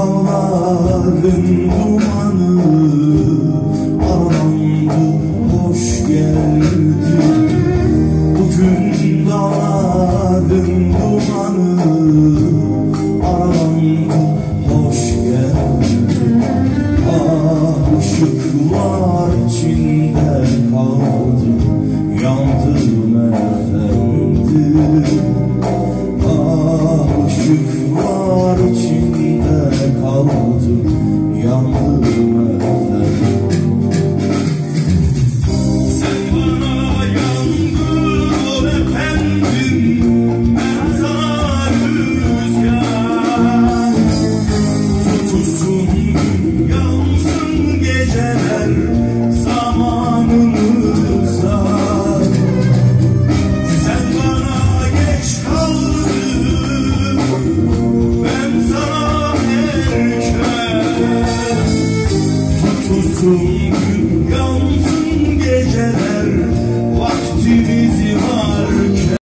Dağların dumanı Anam bu hoş geldi Bugün dağların dumanı Anam bu hoş geldi Ah ışıklar içinde kaldım. Yandım efendim. Ah ışıklar içinde on you. Yansın gün, yansın geceler.